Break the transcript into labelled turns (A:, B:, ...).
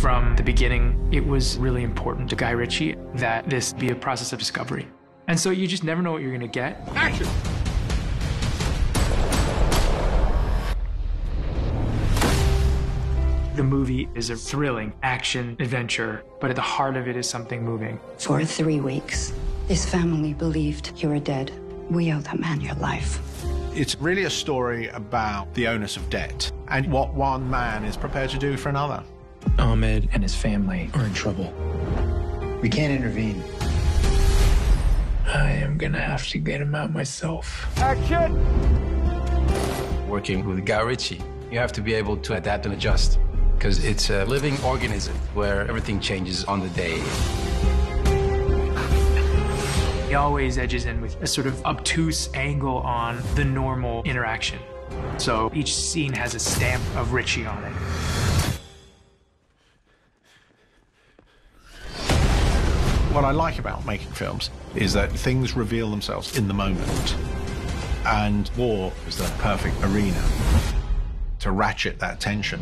A: From the beginning, it was really important to Guy Ritchie that this be a process of discovery. And so you just never know what you're going to get.
B: Action!
A: The movie is a thrilling action adventure, but at the heart of it is something moving.
C: For three weeks, this family believed you were dead. We owe that man your life.
B: It's really a story about the onus of debt and what one man is prepared to do for another.
A: Ahmed and his family are in trouble.
D: We can't intervene.
A: I am gonna have to get him out myself.
B: Action!
E: Working with Guy Ritchie, you have to be able to adapt and adjust because it's a living organism where everything changes on the day.
A: He always edges in with a sort of obtuse angle on the normal interaction. So each scene has a stamp of Ritchie on it.
B: What I like about making films is that things reveal themselves in the moment. And war is the perfect arena to ratchet that tension.